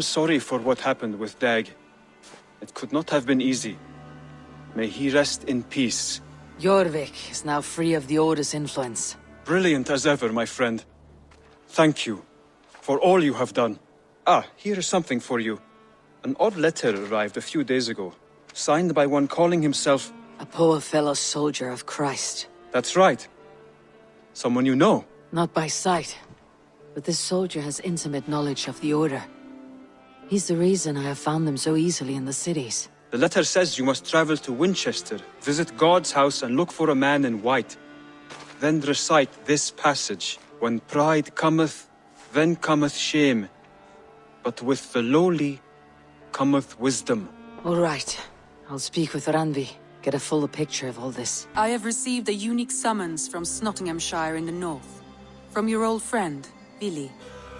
sorry for what happened with Dag. It could not have been easy. May he rest in peace. Jorvik is now free of the Order's influence. Brilliant as ever, my friend. Thank you for all you have done. Ah, here is something for you. An odd letter arrived a few days ago, signed by one calling himself... A poor fellow soldier of Christ. That's right. Someone you know. Not by sight, but this soldier has intimate knowledge of the Order. He's the reason I have found them so easily in the cities. The letter says you must travel to Winchester, visit God's house and look for a man in white. Then recite this passage. When pride cometh, then cometh shame. But with the lowly cometh wisdom. All right. I'll speak with Randvi, get a fuller picture of all this. I have received a unique summons from Snotinghamscire in the north. From your old friend, Vili.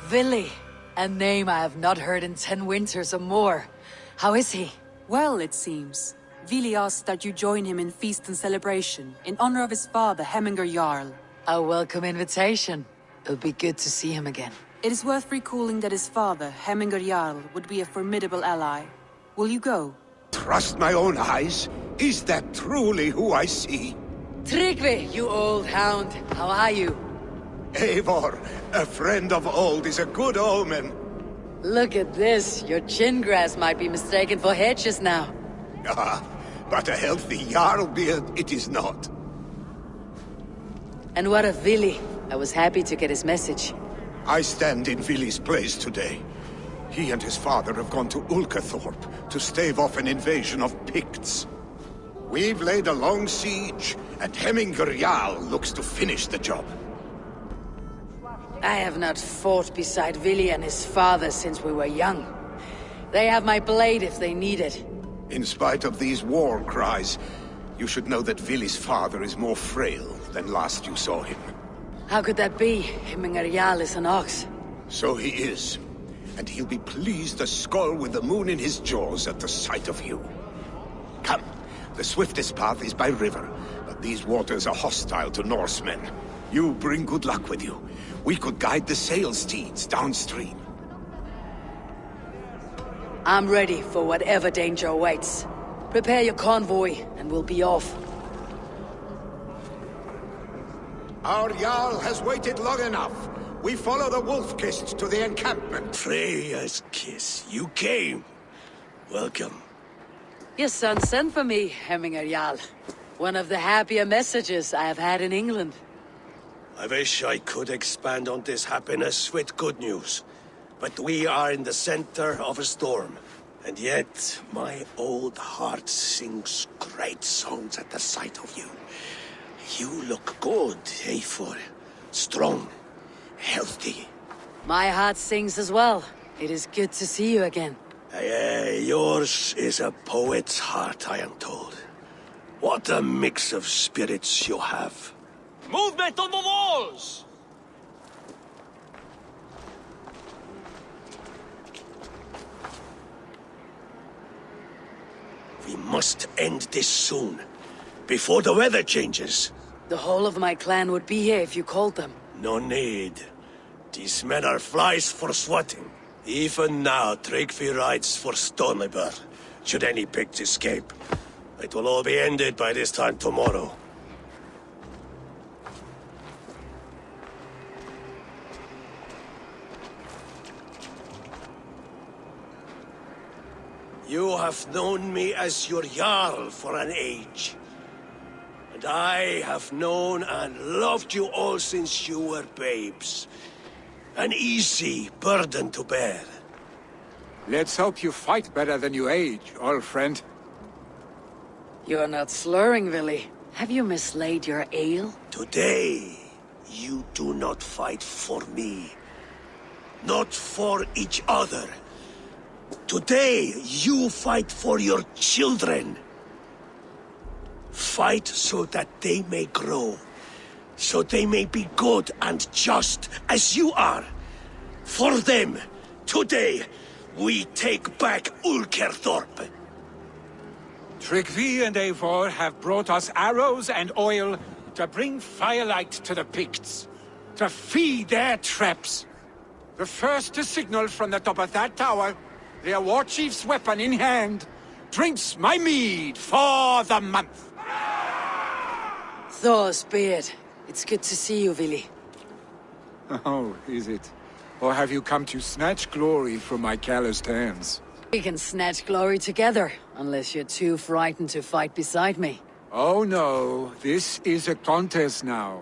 Vili! A name I have not heard in ten winters or more. How is he? Well, it seems. Vili asked that you join him in feast and celebration, in honor of his father, Hemminger Jarl. A welcome invitation. It'll be good to see him again. It is worth recalling that his father, Hemminger Jarl, would be a formidable ally. Will you go? Trust my own eyes? Is that truly who I see? Tryggvi, you old hound. How are you? Eivor, a friend of old is a good omen. Look at this. Your chin grass might be mistaken for hedges now. Ah, but a healthy Jarl beard it is not. And what of Vili? I was happy to get his message. I stand in Vili's place today. He and his father have gone to Ulcathorpe to stave off an invasion of Picts. We've laid a long siege, and Hemminger Jarl looks to finish the job. I have not fought beside Vili and his father since we were young. They have my blade if they need it. In spite of these war cries, you should know that Vili's father is more frail than last you saw him. How could that be? Hemminger is an ox. So he is. And he'll be pleased as skull with the moon in his jaws at the sight of you. Come, the swiftest path is by river, but these waters are hostile to Norsemen. You bring good luck with you. We could guide the sail steeds downstream. I'm ready for whatever danger awaits. Prepare your convoy, and we'll be off. Our Jarl has waited long enough. We follow the Wolf-Kissed to the encampment. Freya's kiss. You came. Welcome. Your son sent for me, Hemminger Jarl. One of the happier messages I have had in England. I wish I could expand on this happiness with good news. But we are in the center of a storm. And yet, my old heart sings great songs at the sight of you. You look good, Eivor. Strong, healthy. My heart sings as well. It is good to see you again. Uh, yours is a poet's heart, I am told. What a mix of spirits you have. Movement on the walls! We must end this soon. Before the weather changes. The whole of my clan would be here if you called them. No need. These men are flies for swatting. Even now, Tryggvi rides for Stonebur. Should any Picts escape. It will all be ended by this time tomorrow. You have known me as your Jarl for an age. And I have known and loved you all since you were babes. An easy burden to bear. Let's hope you fight better than you age, old friend. You're not slurring, Willy. Have you mislaid your ale? Today, you do not fight for me. Not for each other. Today, you fight for your children. Fight so that they may grow. So they may be good and just as you are. For them, today, we take back Ulkerthorpe. Trigvi and Eivor have brought us arrows and oil to bring firelight to the Picts. To feed their traps. The first to signal from the top of that tower their war chief's weapon in hand, drinks my mead for the month. Thor's beard. It's good to see you, Vili. Oh, is it? Or have you come to snatch glory from my calloused hands? We can snatch glory together, unless you're too frightened to fight beside me. Oh no, this is a contest now.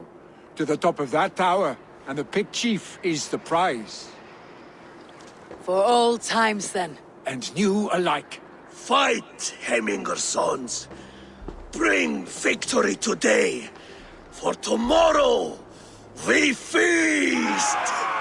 To the top of that tower, and the Pict chief is the prize. For all times, then. And new alike. Fight, Heminger sons. Bring victory today, for tomorrow we feast!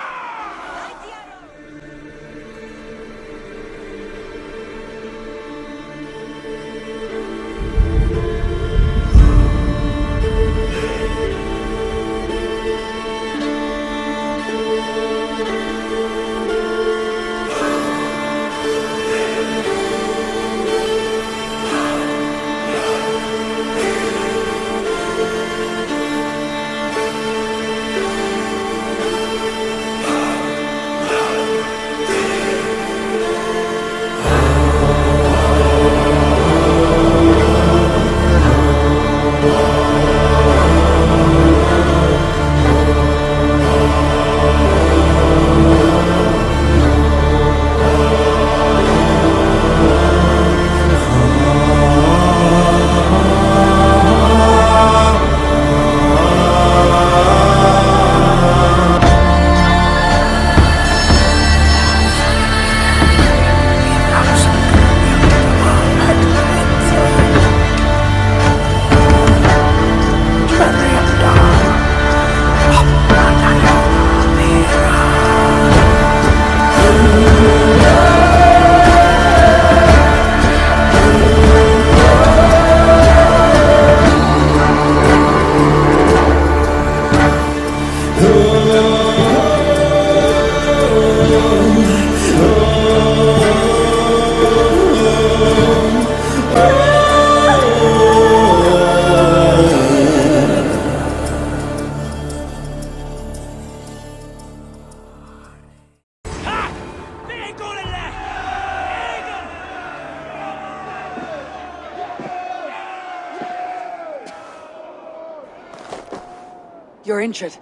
Injured.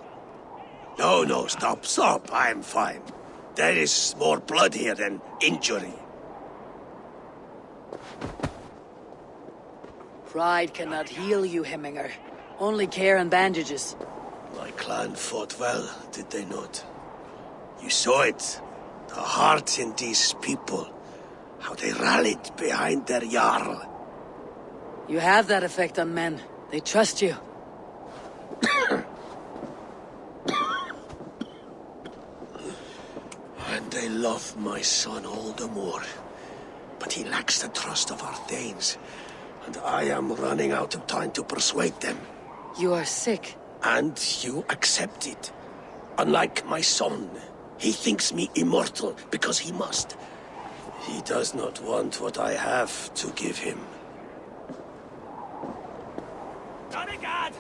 No, no, stop, stop. I'm fine. There is more blood here than injury. Pride cannot heal you, Hemminger. Only care and bandages. My clan fought well, did they not? You saw it. The heart in these people. How they rallied behind their Jarl. You have that effect on men. They trust you. And they love my son all the more. But he lacks the trust of our Danes. And I am running out of time to persuade them. You are sick. And you accept it. Unlike my son, he thinks me immortal because he must. He does not want what I have to give him. Donegard!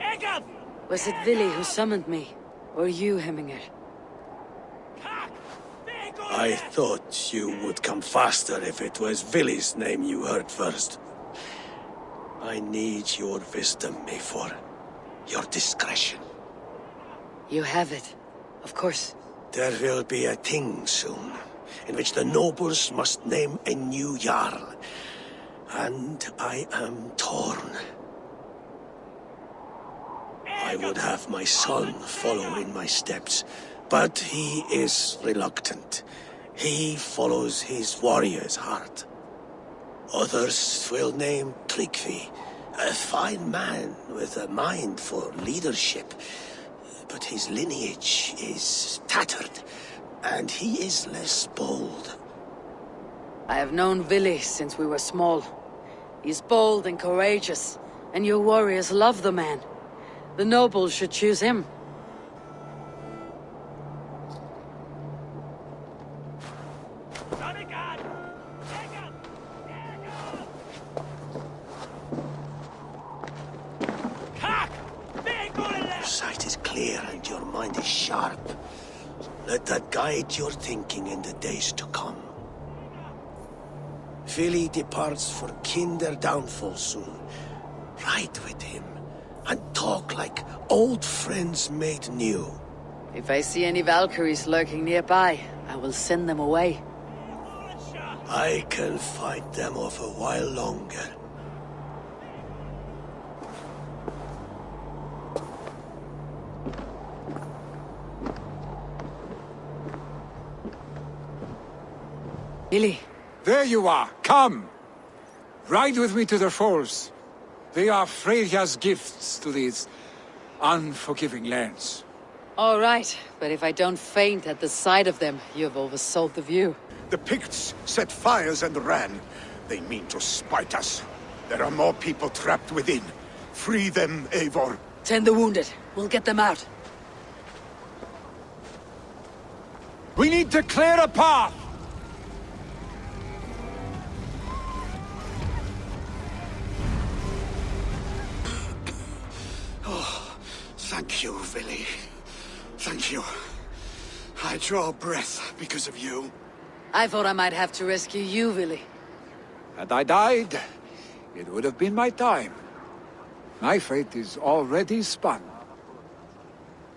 Egad! Was it Vili who summoned me? Or you, Hemminger? I thought you would come faster if it was Vili's name you heard first. I need your wisdom, Mayfor. Your discretion. You have it. Of course. There will be a thing soon, in which the nobles must name a new Jarl. And I am torn. I would have my son follow in my steps, but he is reluctant. He follows his warrior's heart. Others will name Tryggvi, a fine man with a mind for leadership. But his lineage is tattered, and he is less bold. I have known Vili since we were small. He's bold and courageous, and your warriors love the man. The nobles should choose him. Is sharp. Let that guide your thinking in the days to come. Vili departs for Kinder Downfall soon. Ride with him, and talk like old friends made new. If I see any Valkyries lurking nearby, I will send them away. I can fight them off a while longer. Vili, There you are. Come. Ride with me to the falls. They are Freya's gifts to these unforgiving lands. all right, but if I don't faint at the sight of them, you've oversold the view. The Picts set fires and ran. They mean to spite us. There are more people trapped within. Free them, Eivor. Tend the wounded. We'll get them out. We need to clear a path. Thank you, Vili. Thank you. I draw breath because of you. I thought I might have to rescue you, Vili. Had I died, it would have been my time. My fate is already spun.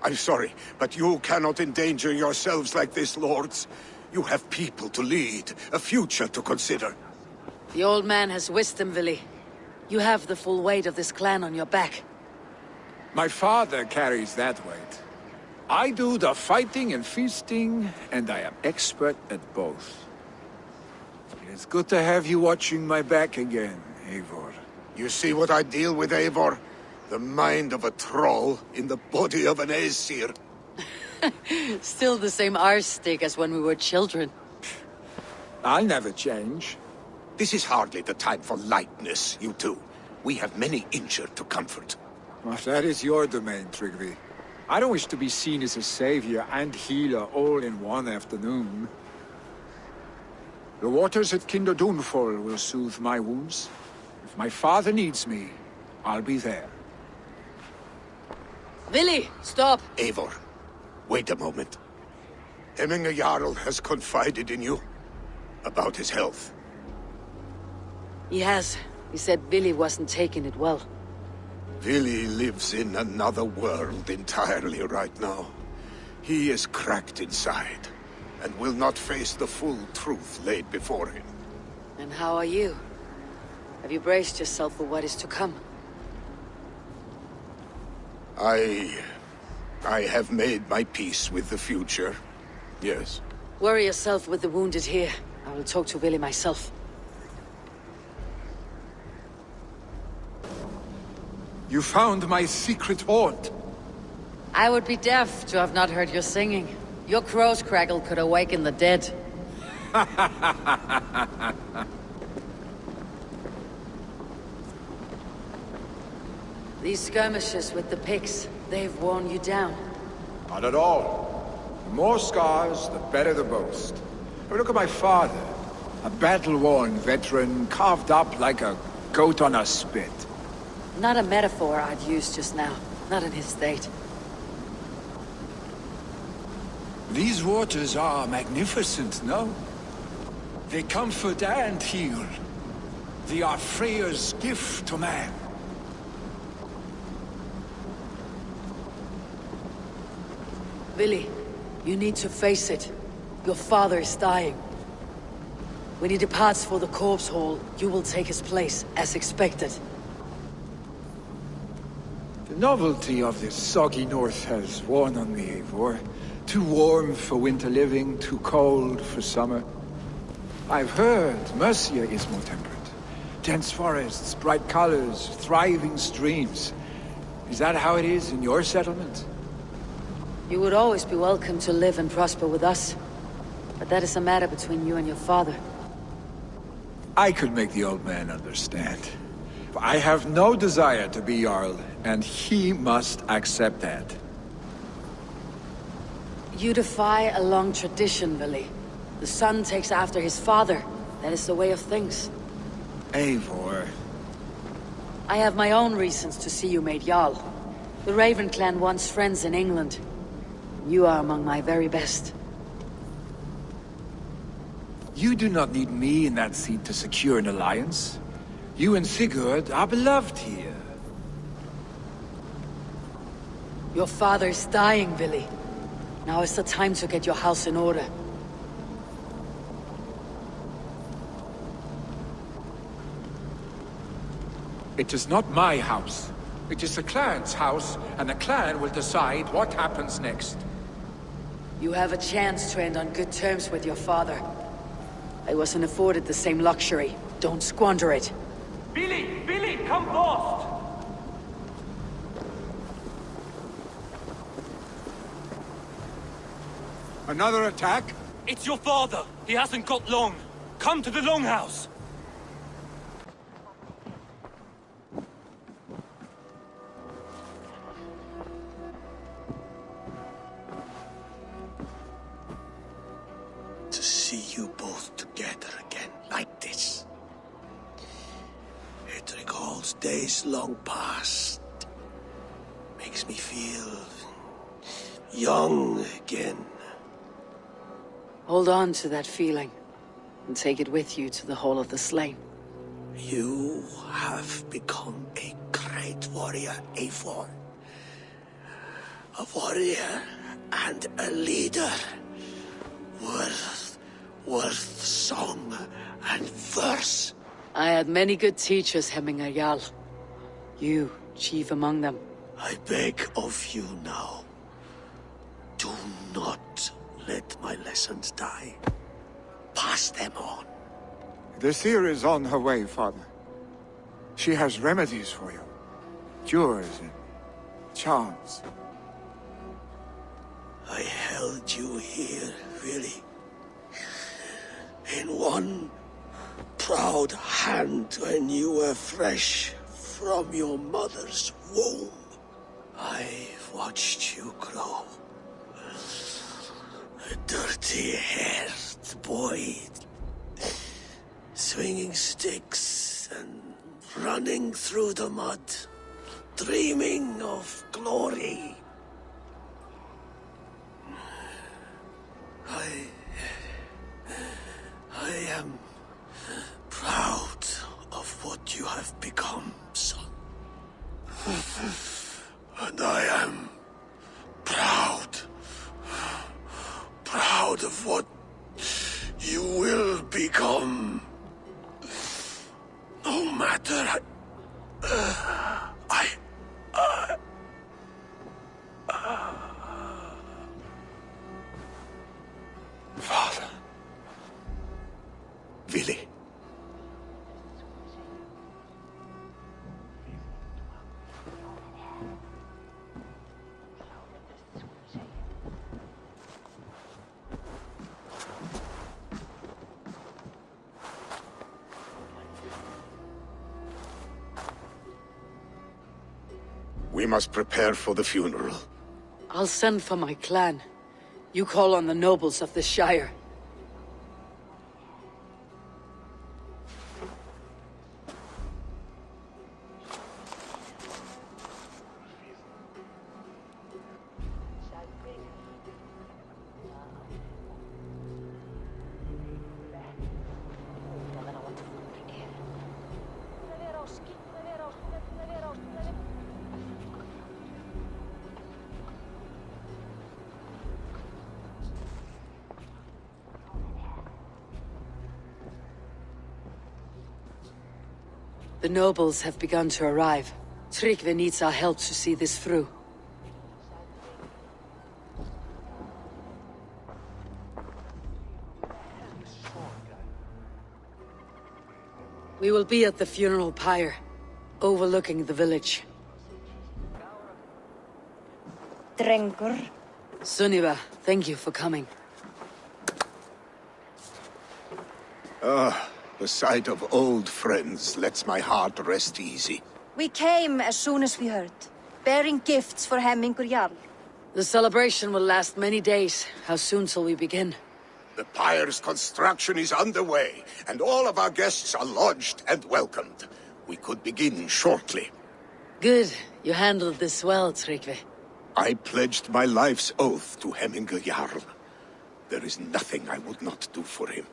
I'm sorry, but you cannot endanger yourselves like this, lords. You have people to lead, a future to consider. The old man has wisdom, Vili. You have the full weight of this clan on your back. My father carries that weight. I do the fighting and feasting, and I am expert at both. It is good to have you watching my back again, Eivor. You see what I deal with, Eivor? The mind of a troll in the body of an Aesir. Still the same arse stick as when we were children. I'll never change. This is hardly the time for lightness, you two. We have many injured to comfort. Well, that is your domain, Trigvi. I don't wish to be seen as a savior and healer all in one afternoon. The waters at Kinder Downfall will soothe my wounds. If my father needs me, I'll be there. Vili, stop! Eivor, wait a moment. Hemminger Jarl has confided in you about his health. He has. He said Vili wasn't taking it well. Vili lives in another world entirely right now. He is cracked inside, and will not face the full truth laid before him. And how are you? Have you braced yourself for what is to come? I... I have made my peace with the future. Yes. Worry yourself with the wounded here. I will talk to Vili myself. You found my secret haunt. I would be deaf to have not heard your singing. Your crow's crackle could awaken the dead. These skirmishes with the Picts, they've worn you down. Not at all. The more scars, the better the boast. But look at my father. A battle-worn veteran, carved up like a goat on a spit. Not a metaphor I'd use just now. Not in his state. These waters are magnificent, no? They comfort and heal. They are Freya's gift to man. Vili, you need to face it. Your father is dying. When he departs for the corpse hall, you will take his place, as expected. The novelty of this soggy north has worn on me, Eivor. Too warm for winter living, too cold for summer. I've heard Mercia is more temperate. Dense forests, bright colors, thriving streams. Is that how it is in your settlement? You would always be welcome to live and prosper with us. But that is a matter between you and your father. I could make the old man understand. I have no desire to be Jarl, and he must accept that. You defy a long tradition, Vili. The son takes after his father. That is the way of things. Eivor, I have my own reasons to see you made Jarl. The Raven clan wants friends in England. You are among my very best. You do not need me in that seat to secure an alliance. You and Sigurd are beloved here. Your father's dying, Vili. Now is the time to get your house in order. It is not my house. It is the clan's house, and the clan will decide what happens next. You have a chance to end on good terms with your father. I wasn't afforded the same luxury. Don't squander it. Vili! Vili, come fast! Another attack? It's your father! He hasn't got long! Come to the Longhouse! Days long past. Makes me feel young again. Hold on to that feeling, and take it with you to the Hall of the Slain. You have become a great warrior, Eivor. A warrior and a leader. Worth, worth song and verse. I had many good teachers, Hemminger Jarl. You, chief among them. I beg of you now. Do not let my lessons die. Pass them on. The seer is on her way, father. She has remedies for you. Cures and charms. I held you here, really. In one proud hand when you were fresh from your mother's womb. I've watched you grow. A dirty-haired boy, swinging sticks and running through the mud, dreaming of glory. I... I am proud of what you have become, son. Must prepare for the funeral. I'll send for my clan. You call on the nobles of the Shire. The nobles have begun to arrive. Tryggve needs our help to see this through. We will be at the funeral pyre, overlooking the village. Drengur. Suniva, thank you for coming. Ah, The sight of old friends lets my heart rest easy. We came as soon as we heard, bearing gifts for Hemmingur Jarl. The celebration will last many days. How soon shall we begin? The pyre's construction is underway, and all of our guests are lodged and welcomed. We could begin shortly. Good. You handled this well, Tryggve. I pledged my life's oath to Hemminger Jarl. There is nothing I would not do for him.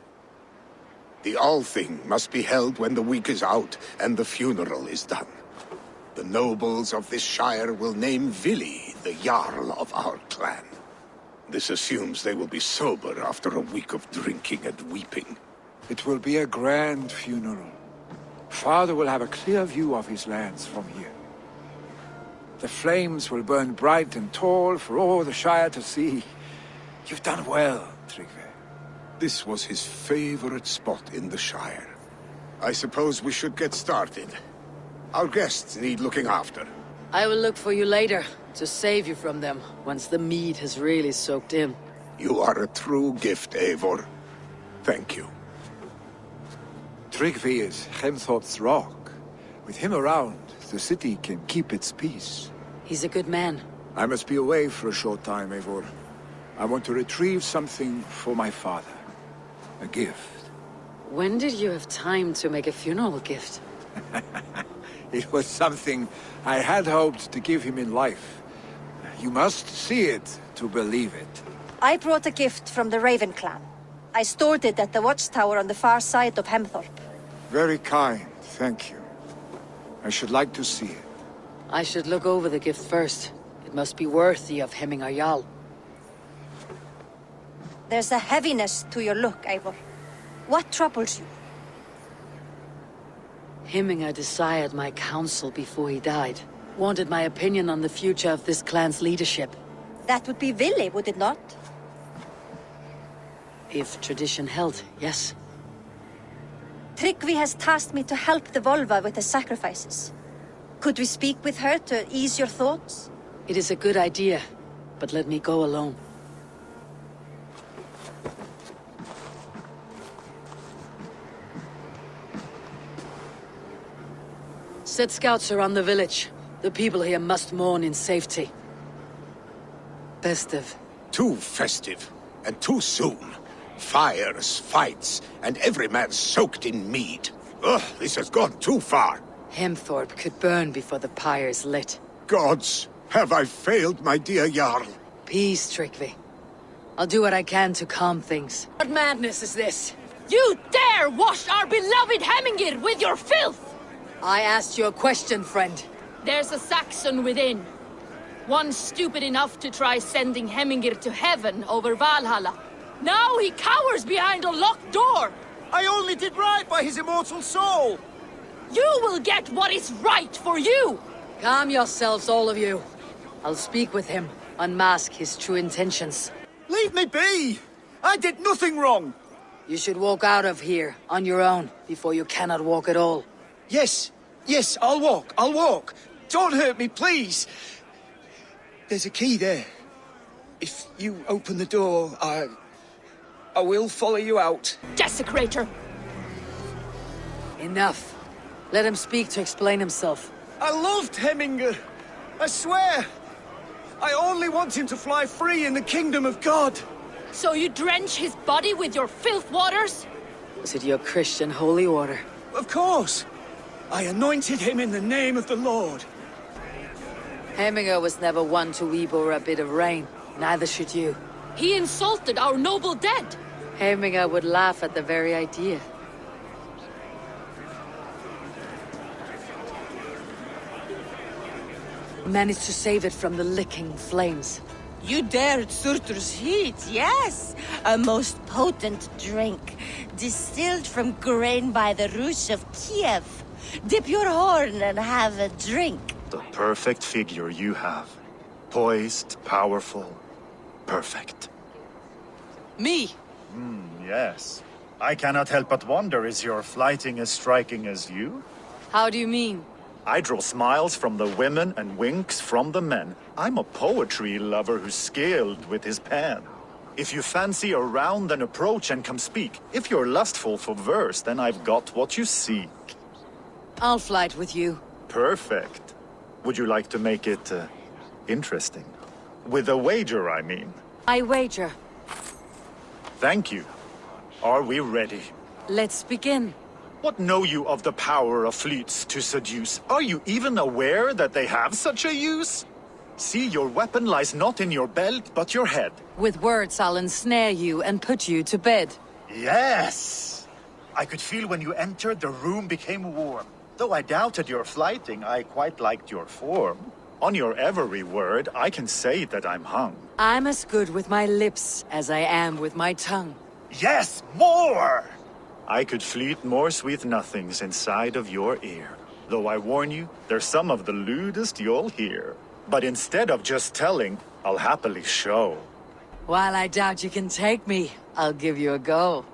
The Althing must be held when the week is out and the funeral is done. The nobles of this shire will name Vili the Jarl of our clan. This assumes they will be sober after a week of drinking and weeping. It will be a grand funeral. Father will have a clear view of his lands from here. The flames will burn bright and tall for all the Shire to see. You've done well. This was his favorite spot in the Shire. I suppose we should get started. Our guests need looking after. I will look for you later, to save you from them, once the mead has really soaked in. You are a true gift, Eivor. Thank you. Tryggve is Hemthorpe's rock. With him around, the city can keep its peace. He's a good man. I must be away for a short time, Eivor. I want to retrieve something for my father. A gift. When did you have time to make a funeral gift? It was something I had hoped to give him in life. You must see it to believe it. I brought a gift from the Raven clan. I stored it at the watchtower on the far side of Hemthorpe. Very kind, thank you. I should like to see it. I should look over the gift first. It must be worthy of Hemmingar Jarl. There's a heaviness to your look, Eivor. What troubles you? Hemmingar desired my counsel before he died. Wanted my opinion on the future of this clan's leadership. That would be Vili, would it not? If tradition held, yes. Tryggvi has tasked me to help the Volva with the sacrifices. Could we speak with her to ease your thoughts? It is a good idea, but let me go alone. Set scouts around the village. The people here must mourn in safety. Festive. Too festive, and too soon. Fires, fights, and every man soaked in mead. Ugh, this has gone too far. Hemthorpe could burn before the pyre's lit. Gods, have I failed my dear Jarl? Peace, Tryggvi. I'll do what I can to calm things. What madness is this? You dare wash our beloved Hemingir with your filth! I asked you a question, friend. There's a Saxon within. One stupid enough to try sending Hemingir to heaven over Valhalla. Now he cowers behind a locked door! I only did right by his immortal soul! You will get what is right for you! Calm yourselves, all of you. I'll speak with him, unmask his true intentions. Leave me be! I did nothing wrong! You should walk out of here, on your own, before you cannot walk at all. Yes, yes, I'll walk, I'll walk. Don't hurt me, please. There's a key there. If you open the door, I... I will follow you out. Desecrator! Enough. Let him speak to explain himself. I loved Heminger. I swear. I only want him to fly free in the kingdom of God. So you drench his body with your filth waters? Was it your Christian holy water? Of course. I anointed him in the name of the Lord. Hemminger was never one to weep over a bit of rain. Neither should you. He insulted our noble dead. Hemminger would laugh at the very idea. Managed to save it from the licking flames. You dared Surtur's heat, yes! A most potent drink, distilled from grain by the Rus of Kiev. Dip your horn and have a drink. The perfect figure you have. Poised, powerful, perfect. Me? Hmm, yes. I cannot help but wonder, is your flyting as striking as you? How do you mean? I draw smiles from the women and winks from the men. I'm a poetry lover who's skilled with his pen. If you fancy a round, then approach and come speak. If you're lustful for verse, then I've got what you seek. I'll flyte with you. Perfect. Would you like to make it, uh, interesting? With a wager, I mean. I wager. Thank you. Are we ready? Let's begin. What know you of the power of fleets to seduce? Are you even aware that they have such a use? See, your weapon lies not in your belt, but your head. With words I'll ensnare you and put you to bed. Yes! I could feel when you entered, the room became warm. Though I doubted your flyting, I quite liked your form. On your every word, I can say that I'm hung. I'm as good with my lips as I am with my tongue. Yes, more! I could fleet more sweet nothings inside of your ear. Though I warn you, they're some of the lewdest you'll hear. But instead of just telling, I'll happily show. While I doubt you can take me, I'll give you a go.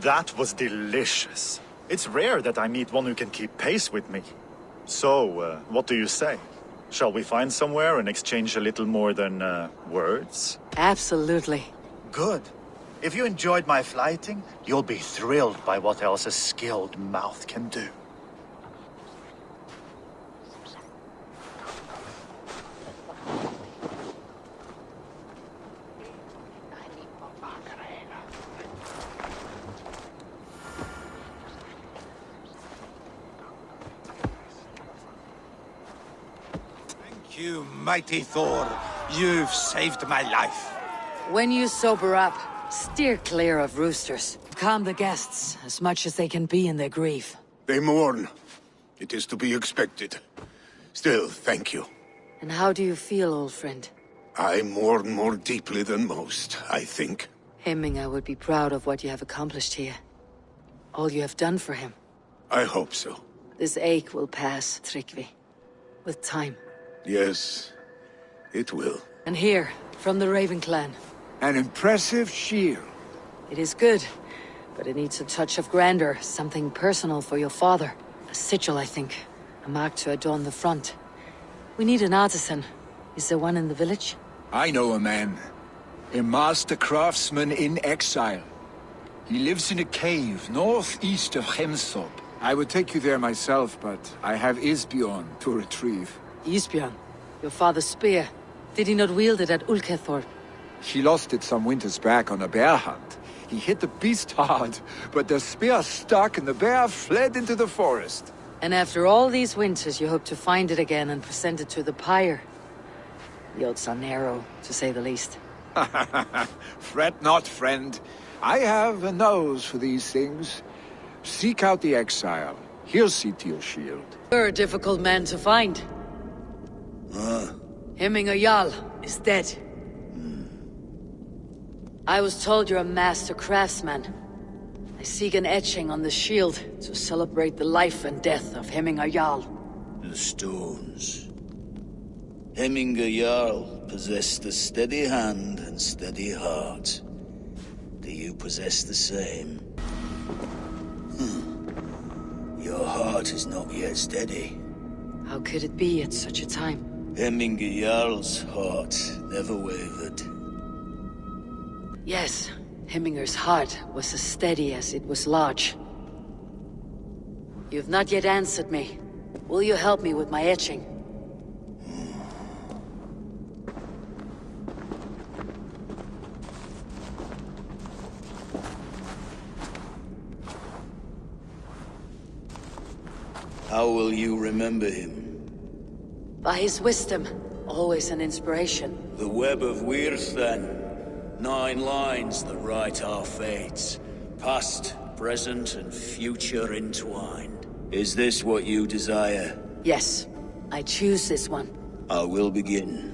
That was delicious. It's rare that I meet one who can keep pace with me. So, uh, what do you say? Shall we find somewhere and exchange a little more than, uh, words? Absolutely. Good. If you enjoyed my flyting, you'll be thrilled by what else a skilled mouth can do. Thank you, mighty Thor. You've saved my life. When you sober up, steer clear of roosters. Calm the guests as much as they can be in their grief. They mourn. It is to be expected. Still, thank you. And how do you feel, old friend? I mourn more deeply than most, I think. Hemminger would be proud of what you have accomplished here. All you have done for him. I hope so. This ache will pass, Tryggvi. With time. Yes, it will. And here, from the Raven clan. An impressive shield. It is good, but it needs a touch of grandeur, something personal for your father. A sigil, I think. A mark to adorn the front. We need an artisan. Is there one in the village? I know a man. A master craftsman in exile. He lives in a cave northeast of Hemthorpe. I would take you there myself, but I have Isbjorn to retrieve. Isbjorn, your father's spear. Did he not wield it at Ulkethorpe? He lost it some winters back on a bear hunt. He hit the beast hard, but the spear stuck and the bear fled into the forest. And after all these winters, you hope to find it again and present it to the pyre. The odds are narrow, to say the least. Fret not, friend. I have a nose for these things. Seek out the exile. He'll see to your shield. You're a difficult man to find. Ah, Hemminger Jarl is dead. I was told you're a master craftsman. I seek an etching on the shield to celebrate the life and death of Hemminger Jarl. The stones. Hemminger Jarl possessed a steady hand and steady heart. Do you possess the same? Hmm. Your heart is not yet steady. How could it be at such a time? Hemminger Jarl's heart never wavered. Yes, Hemminger's heart was as steady as it was large. You've not yet answered me. Will you help me with my etching? How will you remember him? By his wisdom, always an inspiration. The web of Wyrd, then. Nine lines that write our fates. Past, present, and future entwined. Is this what you desire? Yes, I choose this one. I will begin.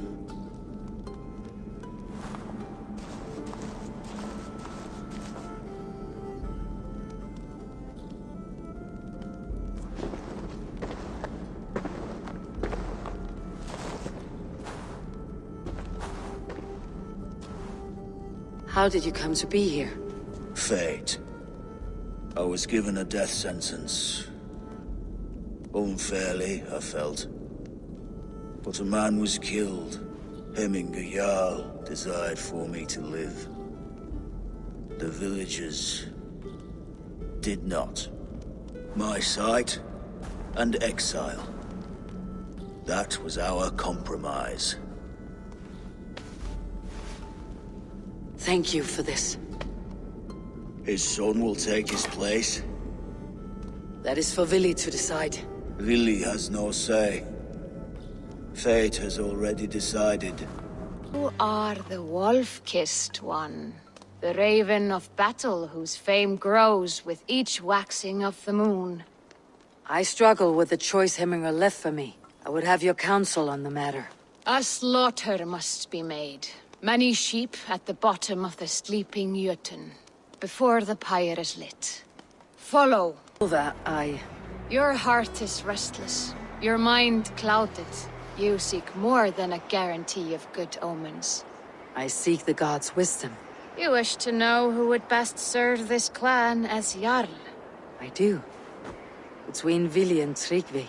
How did you come to be here? Fate. I was given a death sentence. Unfairly, I felt. But a man was killed. Hemminger Jarl desired for me to live. The villagers did not. My sight and exile. That was our compromise. Thank you for this. His son will take his place. That is for Vili to decide. Vili has no say. Fate has already decided. You are the wolf-kissed one. The Raven of Battle, whose fame grows with each waxing of the moon. I struggle with the choice Heminger left for me. I would have your counsel on the matter. A slaughter must be made. Many sheep at the bottom of the sleeping Jotun, before the pyre is lit. Follow. Over, I... Your heart is restless, your mind clouded. You seek more than a guarantee of good omens. I seek the gods' wisdom. You wish to know who would best serve this clan as Jarl. I do. Between Vili and Tryggvi,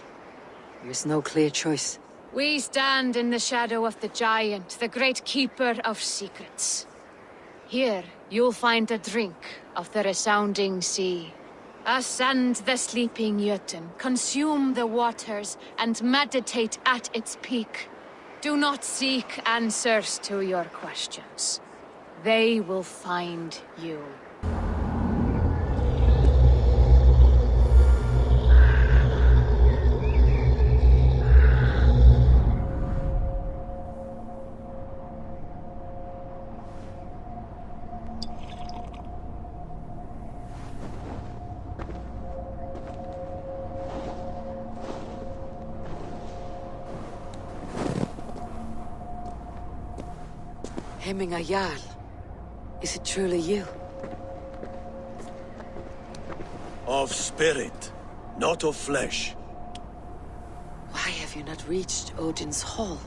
there's no clear choice. We stand in the shadow of the giant, the great keeper of secrets. Here, you'll find a drink of the resounding sea. Ascend the sleeping Jotun, consume the waters, and meditate at its peak. Do not seek answers to your questions. They will find you. Jarl. Is it truly you? Of spirit, not of flesh. Why have you not reached Odin's Hall?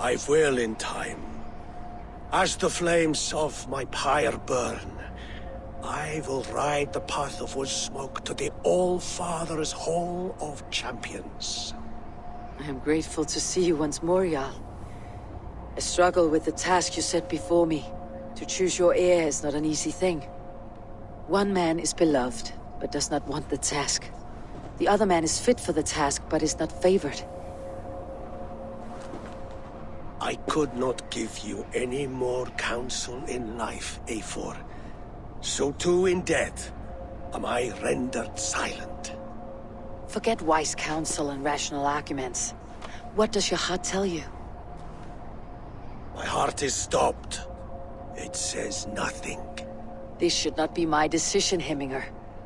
I will in time. As the flames of my pyre burn, I will ride the path of wood smoke to the All-Father's Hall of Champions. I am grateful to see you once more, Jarl. I struggle with the task you set before me. To choose your heir is not an easy thing. One man is beloved, but does not want the task. The other man is fit for the task, but is not favored. I could not give you any more counsel in life, Eivor. So too in death am I rendered silent. Forget wise counsel and rational arguments. What does your heart tell you? My heart is stopped. It says nothing. This should not be my decision, Hemminger.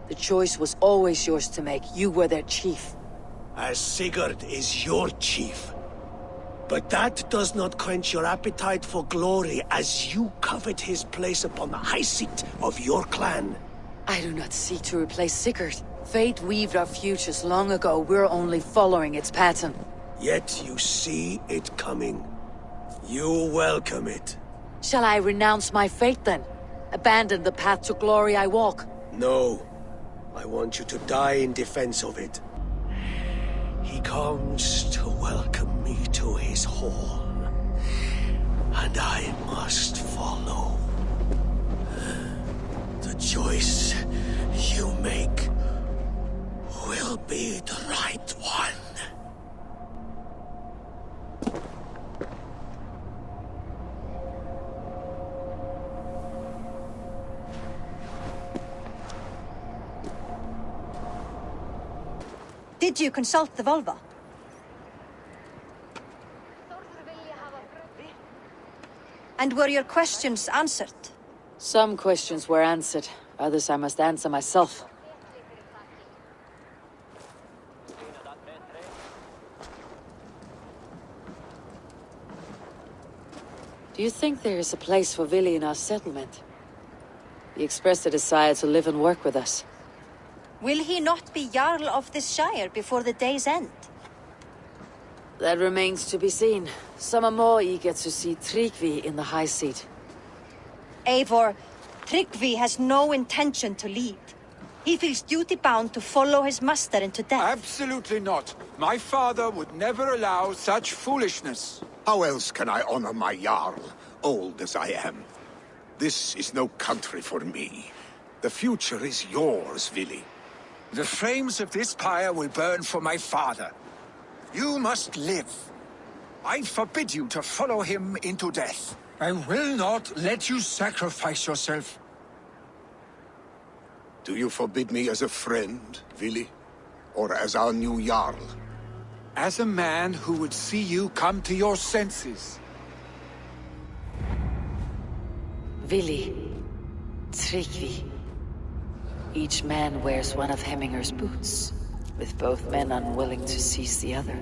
The choice was always yours to make. You were their chief. As Sigurd is your chief. But that does not quench your appetite for glory as you covet his place upon the high seat of your clan. I do not seek to replace Sigurd. Fate weaved our futures long ago. We're only following its pattern. Yet you see it coming. You welcome it. Shall I renounce my fate then? Abandon the path to glory I walk? No. I want you to die in defense of it. He comes to welcome me to his hall. And I must follow. The choice you make will be the right one. Did you consult the Volva? And were your questions answered? Some questions were answered. Others I must answer myself. Do you think there is a place for Vili in our settlement? He expressed a desire to live and work with us. Will he not be Jarl of this Shire before the day's end? That remains to be seen. Some are more eager to see Tryggvi in the high seat. Eivor, Tryggvi has no intention to lead. He feels duty-bound to follow his master into death. Absolutely not. My father would never allow such foolishness. How else can I honor my Jarl, old as I am? This is no country for me. The future is yours, Vili. The flames of this pyre will burn for my father. You must live. I forbid you to follow him into death. I will not let you sacrifice yourself. Do you forbid me as a friend, Vili? Or as our new Jarl? As a man who would see you come to your senses. Vili. Tryggvi. Each man wears one of Heminger's boots, with both men unwilling to seize the other.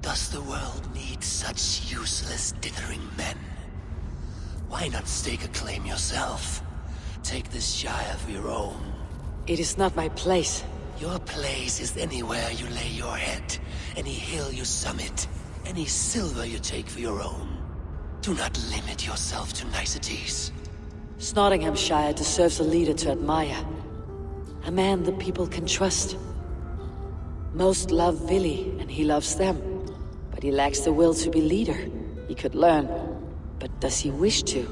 Does the world need such useless dithering men? Why not stake a claim yourself? Take this Shire for your own. It is not my place. Your place is anywhere you lay your head, any hill you summit, any silver you take for your own. Do not limit yourself to niceties. Nottinghamshire deserves a leader to admire. A man the people can trust. Most love Vili, and he loves them. But he lacks the will to be leader. He could learn, but does he wish to?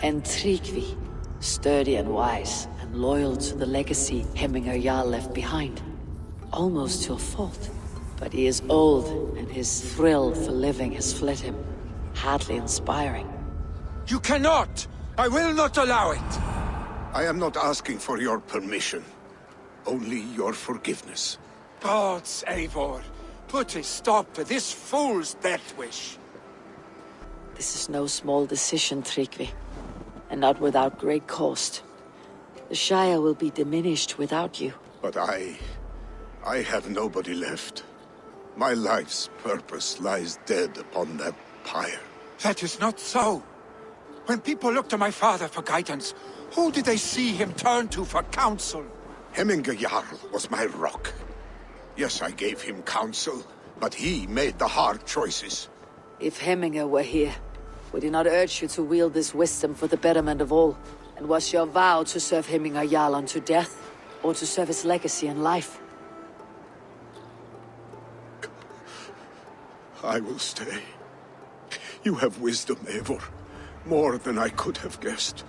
And Tryggvi, sturdy and wise, and loyal to the legacy Hemminger Jarl left behind. Almost to a fault. But he is old, and his thrill for living has fled him. Hardly inspiring. You cannot! I will not allow it! I am not asking for your permission. Only your forgiveness. Gods, Eivor, put a stop to this fool's death wish. This is no small decision, Tryggvi. And not without great cost. The Shire will be diminished without you. But I... I have nobody left. My life's purpose lies dead upon that pyre. That is not so. When people look to my father for guidance, who did they see him turn to for counsel? Hemminger Jarl was my rock. Yes, I gave him counsel, but he made the hard choices. If Hemminger were here, would he not urge you to wield this wisdom for the betterment of all? And was your vow to serve Hemminger Jarl unto death, or to serve his legacy in life? I will stay. You have wisdom, Eivor. More than I could have guessed.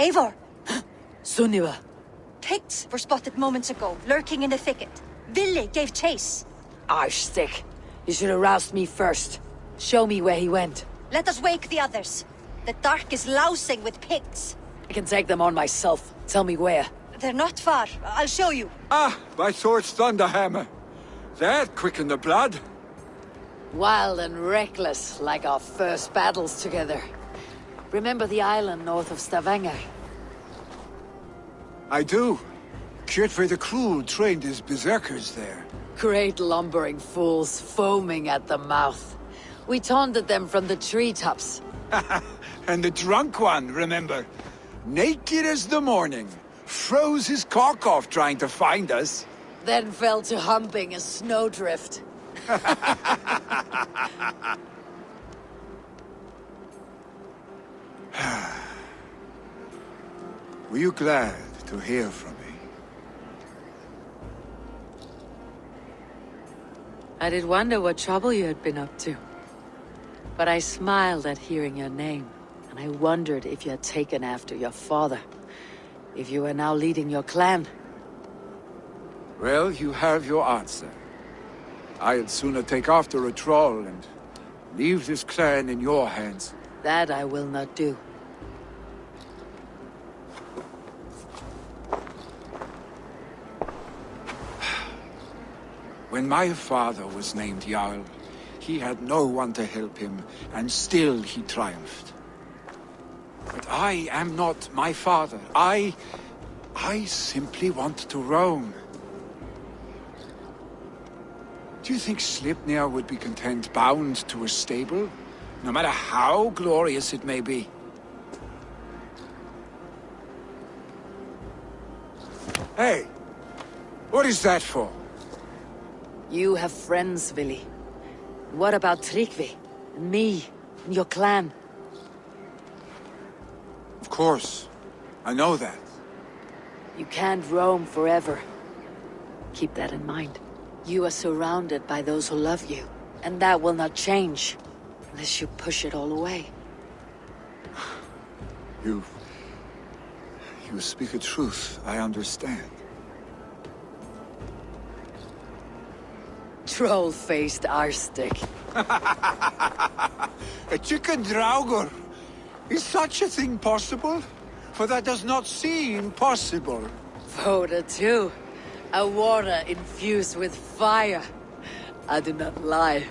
Eivor! Sunniva! Picts were spotted moments ago, lurking in the thicket. Vili gave chase. Arshstick. You should have roused me first. Show me where he went. Let us wake the others. The dark is lousing with Picts. I can take them on myself. Tell me where. They're not far. I'll show you. Ah, my Thor's Thunderhammer. That quickened the blood. Wild and reckless, like our first battles together. Remember the island north of Stavanger? I do. Kjotve the Cruel trained his berserkers there. Great lumbering fools, foaming at the mouth. We taunted them from the treetops. and the drunk one, remember? Naked as the morning. Froze his cock off trying to find us. Then fell to humping a snowdrift. Were you glad to hear from me? I did wonder what trouble you had been up to. But I smiled at hearing your name, and I wondered if you had taken after your father. If you were now leading your clan. Well, you have your answer. I'd sooner take after a troll and leave this clan in your hands. That I will not do. When my father was named Jarl, he had no one to help him, and still he triumphed. But I am not my father. I... I simply want to roam. Do you think Sleipnir would be content bound to a stable? No matter how glorious it may be? Hey! What is that for? You have friends, Vili. What about Tryggvi, And me? And your clan? Of course. I know that. You can't roam forever. Keep that in mind. You are surrounded by those who love you, and that will not change unless you push it all away. You... You speak a truth. I understand. Troll-faced Arstick. a chicken draugr! Is such a thing possible? For that does not seem possible. Voda too. A water infused with fire. I do not lie.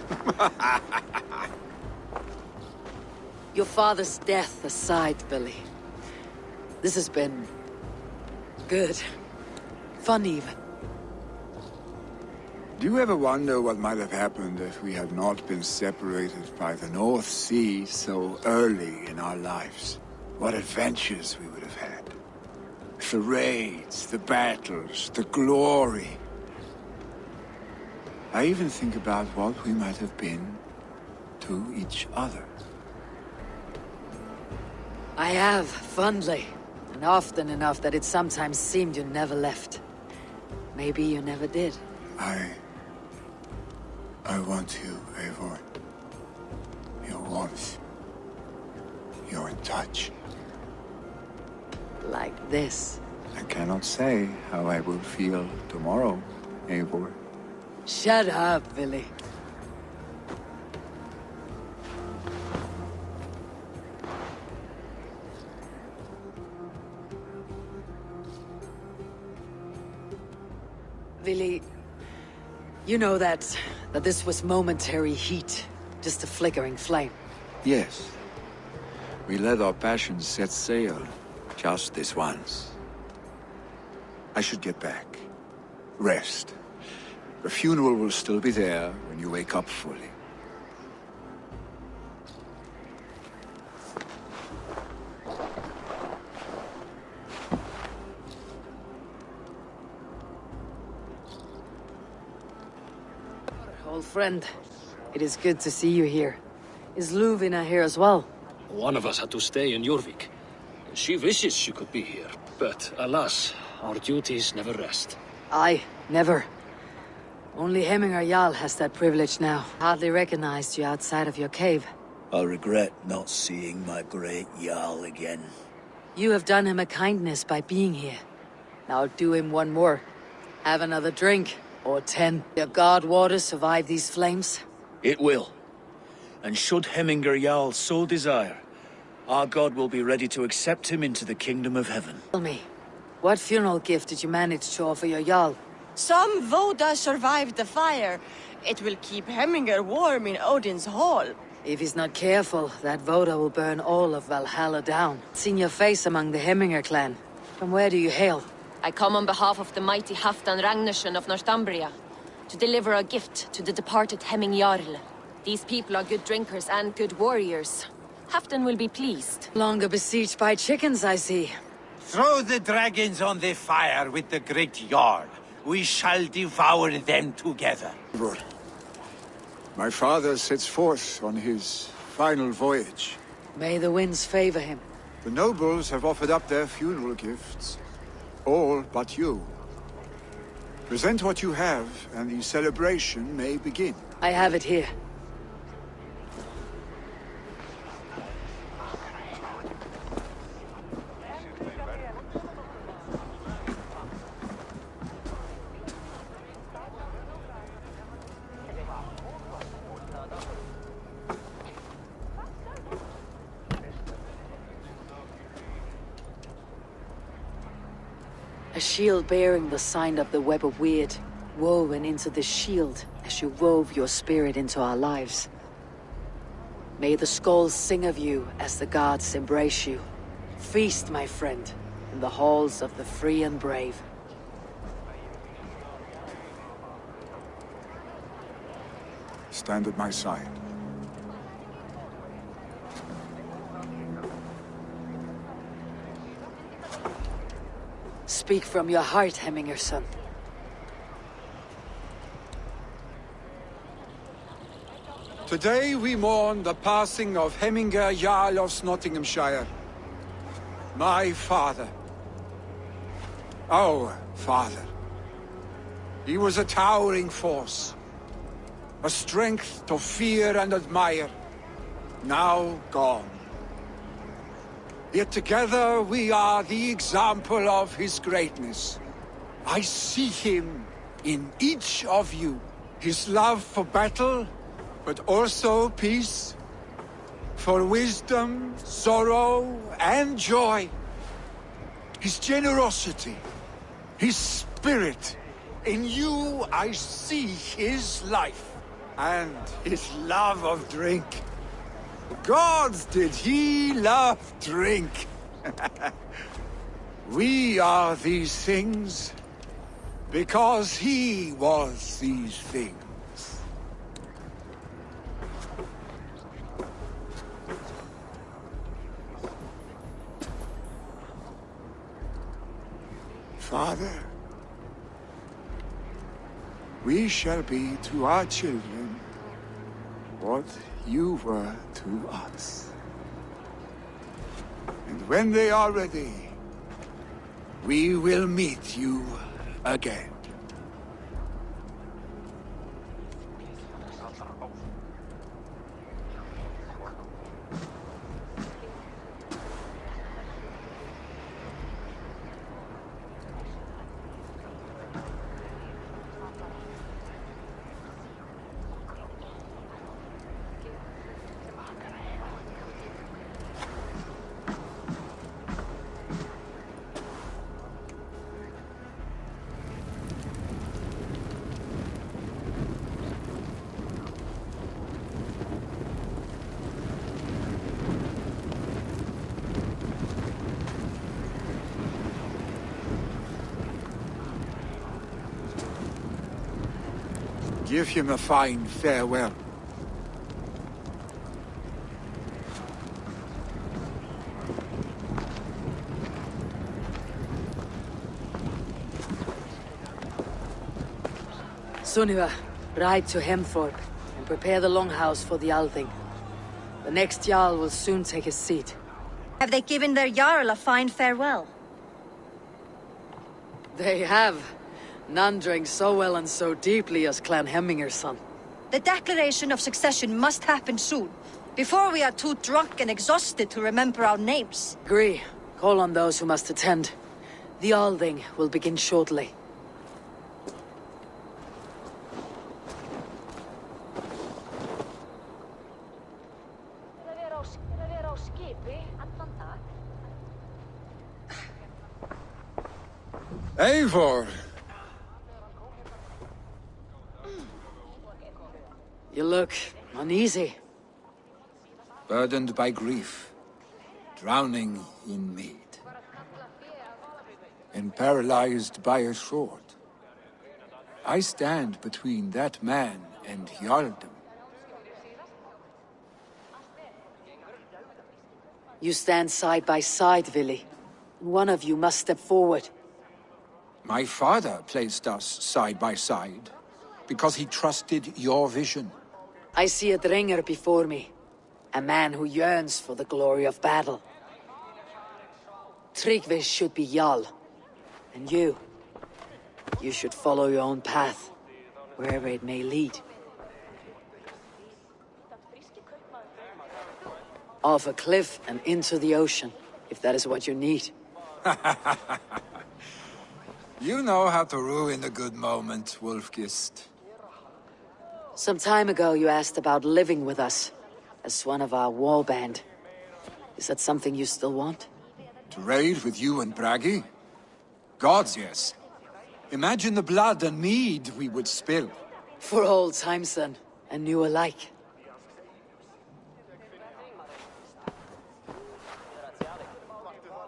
Your father's death aside, Vili. This has been... good. Fun even. Do you ever wonder what might have happened if we had not been separated by the North Sea so early in our lives? What adventures we would have had. The raids, the battles, the glory. I even think about what we might have been to each other. I have, fondly. And often enough that it sometimes seemed you never left. Maybe you never did. I... I want you, Eivor. Your warmth. Your touch. Like this. I cannot say how I will feel tomorrow, Eivor. Shut up, Billy. Vili, you know that... that this was momentary heat. Just a flickering flame. Yes. We let our passions set sail. Just this once. I should get back. Rest. The funeral will still be there when you wake up fully. Old friend, it is good to see you here. Is Ljufvina here as well? One of us had to stay in Jorvik. She wishes she could be here, but alas, our duties never rest. Aye, never. Only Heminger Jarl has that privilege now. Hardly recognized you outside of your cave. I regret not seeing my great Jarl again. You have done him a kindness by being here. Now do him one more. Have another drink. Or ten. Your god water survive these flames? It will. And should Heminger Jarl so desire, our god will be ready to accept him into the kingdom of heaven. Tell me, what funeral gift did you manage to offer your Jarl? Some Voda survived the fire. It will keep Heminger warm in Odin's hall. If he's not careful, that Voda will burn all of Valhalla down. Seen your face among the Heminger clan. From where do you hail? I come on behalf of the mighty Halfdan Ragnarsson of Northumbria to deliver a gift to the departed Hemming Jarl. These people are good drinkers and good warriors. Halfdan will be pleased. Longer besieged by chickens, I see. Throw the dragons on the fire with the great Jarl. We shall devour them together. My father sets forth on his final voyage. May the winds favor him. The nobles have offered up their funeral gifts. All but you. Present what you have, and the celebration may begin. I have it here. Shield bearing the sign of the web of Wyrd, woven into the shield as you wove your spirit into our lives. May the skulls sing of you as the gods embrace you. Feast, my friend, in the halls of the free and brave. Stand at my side. Speak from your heart, Hemminger son. Today we mourn the passing of Heminger Jarl of Nottinghamshire. My father. Our father. He was a towering force. A strength to fear and admire. Now gone. Yet together we are the example of his greatness. I see him in each of you. His love for battle, but also peace. For wisdom, sorrow, and joy. His generosity, his spirit. In you I see his life, and his love of drink. Gods did he love drink. we are these things because he was these things. Father, we shall be to our children what you were to us. And when they are ready, we will meet you again. Give him a fine farewell. Sunniva, ride to Hemthorpe and prepare the longhouse for the Althing. The next Jarl will soon take his seat. Have they given their Jarl a fine farewell? They have. None drank so well and so deeply as Clan Hemminger's son. The declaration of succession must happen soon, before we are too drunk and exhausted to remember our names. Agree. Call on those who must attend. The Althing will begin shortly. Eivor! You look uneasy. Burdened by grief. Drowning in mead. And paralyzed by a sword. I stand between that man and Jarldom. You stand side by side, Vili. One of you must step forward. My father placed us side by side, because he trusted your vision. I see a drengr before me. A man who yearns for the glory of battle. Tryggvi should be Jarl. And you... You should follow your own path, wherever it may lead. Off a cliff and into the ocean, if that is what you need. you know how to ruin a good moment, Wolf-Kissed. Some time ago you asked about living with us, as one of our war band. Is that something you still want? To raid with you and Bragi? Gods, yes. Imagine the blood and mead we would spill. For old times then, and new alike.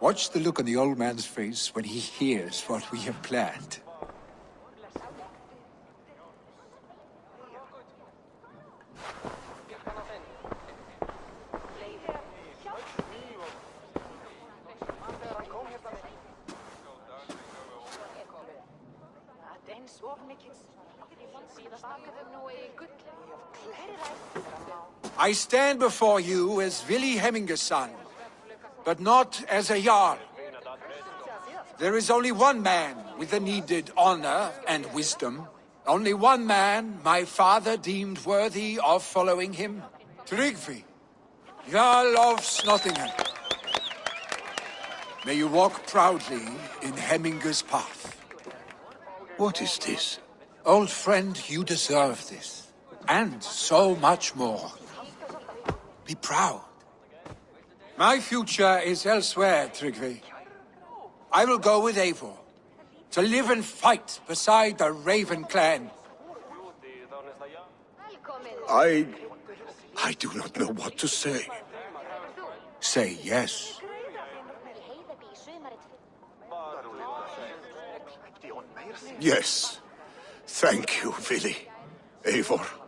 Watch the look on the old man's face when he hears what we have planned. I stand before you as Vili Hemminger's son, but not as a Jarl. There is only one man with the needed honor and wisdom. Only one man my father deemed worthy of following him. Tryggvi, Jarl of Snottingham. May you walk proudly in Hemminger's path. What is this? Old friend, you deserve this. And so much more. Be proud. My future is elsewhere, Tryggvi. I will go with Eivor, to live and fight beside the Raven clan. I... I do not know what to say. Say yes. Yes. Thank you, Vili. Eivor.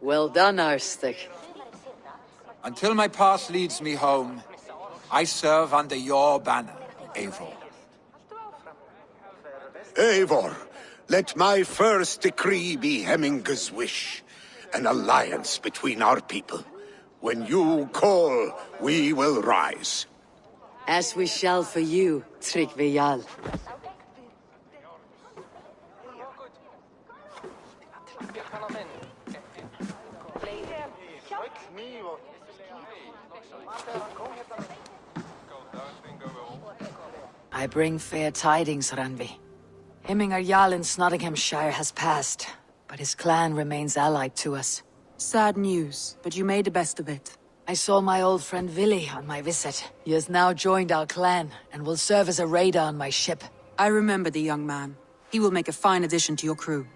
Well done, Arstic. Until my path leads me home, I serve under your banner, Eivor. Eivor, let my first decree be Hemminger's wish. An alliance between our people. When you call, we will rise. As we shall for you, Tryggvi I bring fair tidings, Randvi. Hemminger Jarl in Nottinghamshire has passed, but his clan remains allied to us. Sad news, but you made the best of it. I saw my old friend Vili on my visit. He has now joined our clan, and will serve as a raider on my ship. I remember the young man. He will make a fine addition to your crew.